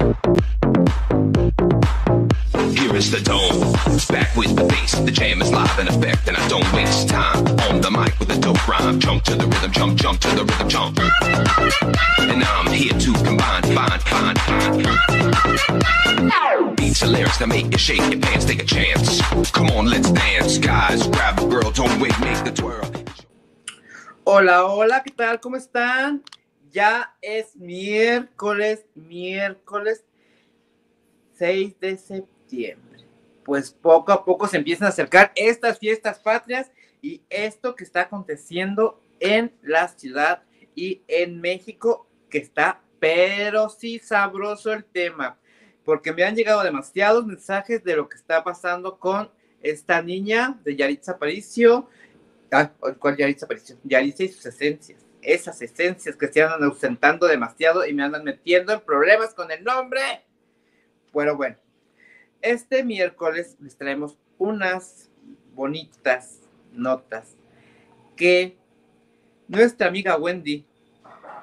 Here is the dome, back with the bass. The jam is live in effect, and I don't waste time. On the mic with a dope rhyme, jump to the rhythm, jump, jump to the rhythm, jump. And I'm here to combine, find, find, find. Beats and lyrics that make you shake your pants, take a chance. Come on, let's dance, guys. Grab a girl, don't wait, make the twirl. Hola, hola, ¿qué tal? ¿Cómo están? Ya es miércoles, miércoles 6 de septiembre. Pues poco a poco se empiezan a acercar estas fiestas patrias y esto que está aconteciendo en la ciudad y en México, que está, pero sí sabroso el tema, porque me han llegado demasiados mensajes de lo que está pasando con esta niña de Yaritza Aparicio. Ah, ¿cuál Yaritza Aparicio? Yaritza y sus esencias. Esas esencias que se andan ausentando demasiado y me andan metiendo en problemas con el nombre. Bueno, bueno. Este miércoles les traemos unas bonitas notas que nuestra amiga Wendy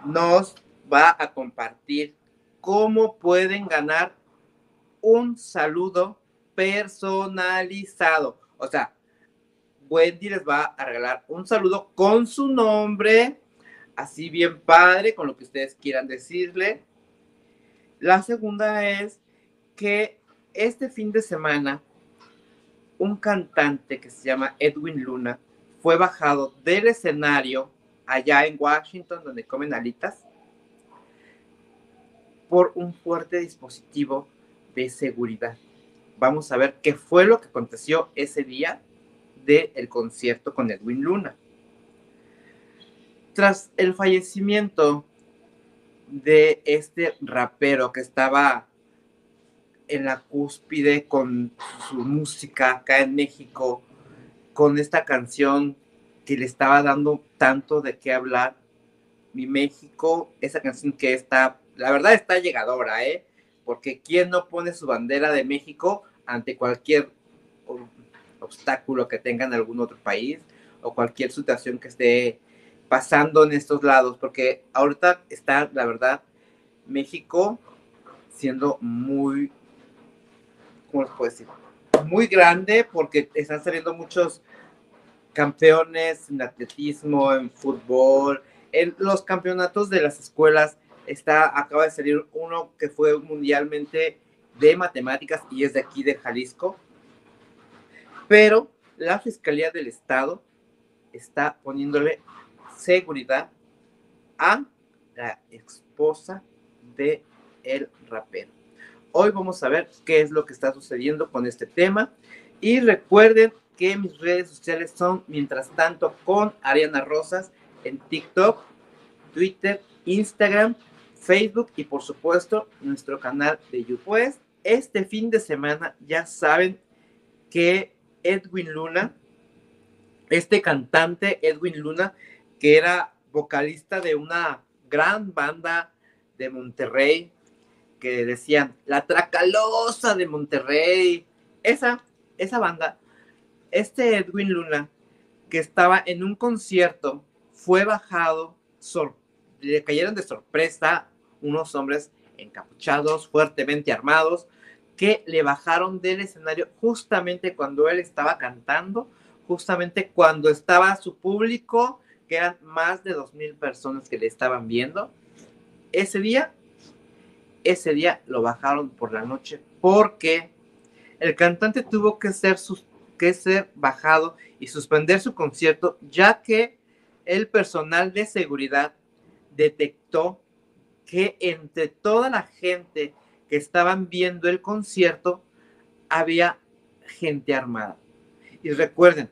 nos va a compartir cómo pueden ganar un saludo personalizado. O sea, Wendy les va a regalar un saludo con su nombre, así bien padre, con lo que ustedes quieran decirle. La segunda es que este fin de semana un cantante que se llama Edwin Luna fue bajado del escenario allá en Washington, donde comen alitas, por un fuerte dispositivo de seguridad. Vamos a ver qué fue lo que aconteció ese día del concierto con Edwin Luna. Tras el fallecimiento de este rapero que estaba en la cúspide con su música acá en México, con esta canción que le estaba dando tanto de qué hablar. Mi México, esa canción que está, la verdad está llegadora, ¿eh? Porque ¿quién no pone su bandera de México ante cualquier obstáculo que tenga en algún otro país o cualquier situación que esté pasando en estos lados? Porque ahorita está, la verdad, México siendo muy, ¿cómo les puedo decir? Muy grande porque están saliendo muchos campeones en atletismo, en fútbol, en los campeonatos de las escuelas. Está, acaba de salir uno que fue mundialmente de matemáticas y es de aquí de Jalisco. Pero la Fiscalía del Estado está poniéndole seguridad a la esposa de el rapero. Hoy vamos a ver qué es lo que está sucediendo con este tema. Y recuerden que mis redes sociales son, mientras tanto, con Ariana Rosas en TikTok, Twitter, Instagram, Facebook y por supuesto nuestro canal de YouTube. Pues este fin de semana ya saben que Edwin Luna, este cantante Edwin Luna, que era vocalista de una gran banda de Monterrey, que decían La Tracalosa de Monterrey. Esa, esa banda, este Edwin Luna, que estaba en un concierto, fue bajado, le cayeron de sorpresa unos hombres encapuchados, fuertemente armados, que le bajaron del escenario justamente cuando él estaba cantando, justamente cuando estaba su público, que eran más de dos mil personas que le estaban viendo. Ese día ese día lo bajaron por la noche porque el cantante tuvo que ser, que ser bajado y suspender su concierto ya que el personal de seguridad detectó que entre toda la gente que estaban viendo el concierto había gente armada. Y recuerden,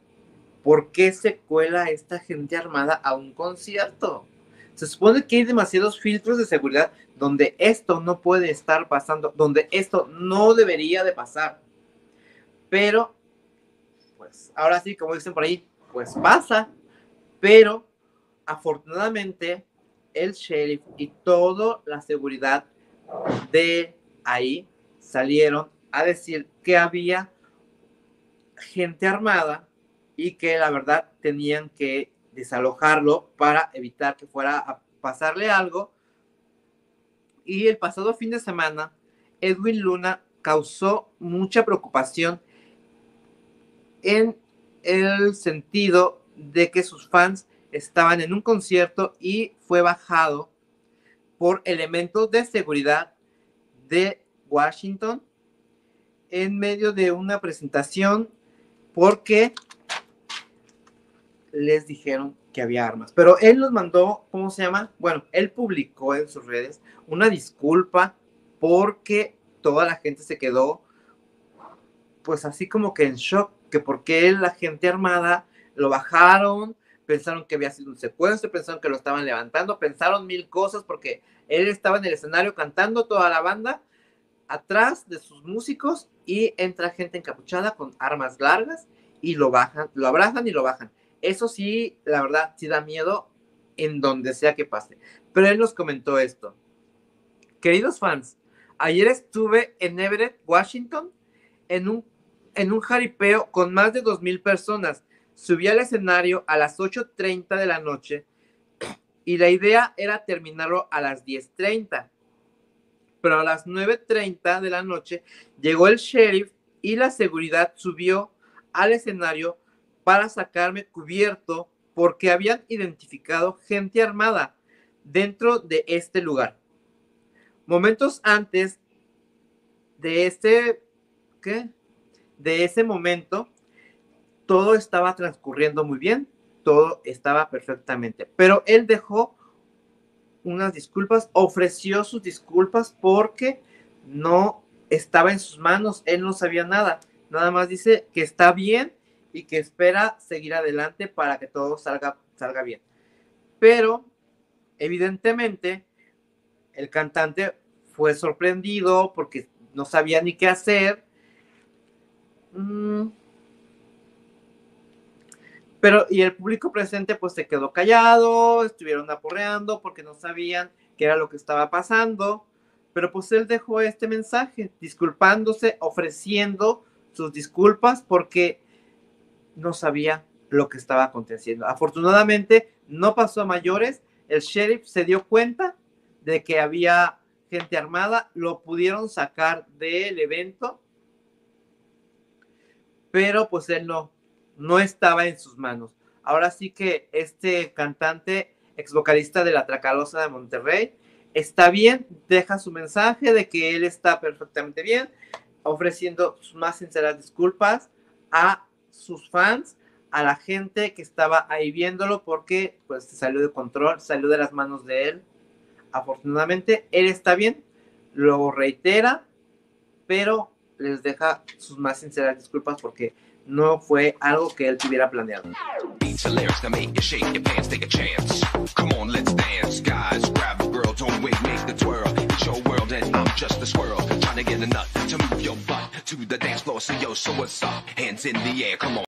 ¿por qué se cuela esta gente armada a un concierto? Se supone que hay demasiados filtros de seguridad donde esto no puede estar pasando, donde esto no debería de pasar. Pero, pues ahora sí, como dicen por ahí, pues pasa. Pero afortunadamente el sheriff y toda la seguridad de ahí salieron a decir que había gente armada y que la verdad tenían que desalojarlo para evitar que fuera a pasarle algo. Y el pasado fin de semana, Edwin Luna causó mucha preocupación en el sentido de que sus fans estaban en un concierto y fue bajado por elementos de seguridad de Washington en medio de una presentación porque les dijeron que había armas. Pero él nos mandó, ¿cómo se llama? Bueno, él publicó en sus redes una disculpa porque toda la gente se quedó pues así como que en shock, que porque la gente armada lo bajaron, pensaron que había sido un secuestro, pensaron que lo estaban levantando, pensaron mil cosas porque él estaba en el escenario cantando toda la banda atrás de sus músicos y entra gente encapuchada con armas largas y lo bajan, lo abrazan y lo bajan. Eso sí, la verdad, sí da miedo en donde sea que pase. Pero él nos comentó esto. Queridos fans, ayer estuve en Everett, Washington, en un, en un jaripeo con más de 2.000 personas. Subí al escenario a las 8.30 de la noche y la idea era terminarlo a las 10.30. Pero a las 9.30 de la noche llegó el sheriff y la seguridad subió al escenario para sacarme cubierto porque habían identificado gente armada dentro de este lugar. Momentos antes de este, ¿qué? De ese momento, todo estaba transcurriendo muy bien, todo estaba perfectamente, pero él dejó unas disculpas, ofreció sus disculpas porque no estaba en sus manos, él no sabía nada, nada más dice que está bien y que espera seguir adelante para que todo salga, salga bien. Pero, evidentemente, el cantante fue sorprendido porque no sabía ni qué hacer. Mm. Pero, y el público presente pues se quedó callado, estuvieron aporreando porque no sabían qué era lo que estaba pasando. Pero pues él dejó este mensaje, disculpándose, ofreciendo sus disculpas porque no sabía lo que estaba aconteciendo. Afortunadamente no pasó a mayores, el sheriff se dio cuenta de que había gente armada, lo pudieron sacar del evento, pero pues él no, no estaba en sus manos. Ahora sí que este cantante, ex vocalista de la Tracalosa de Monterrey, está bien, deja su mensaje de que él está perfectamente bien, ofreciendo sus más sinceras disculpas a sus fans, a la gente que estaba ahí viéndolo porque pues salió de control, salió de las manos de él. Afortunadamente, él está bien, lo reitera, pero les deja sus más sinceras disculpas porque no fue algo que él tuviera planeado. to the dance floor. So yo, show what's up. Hands in the air, come on.